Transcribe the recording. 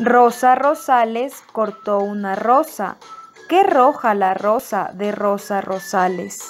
Rosa Rosales cortó una rosa, qué roja la rosa de Rosa Rosales.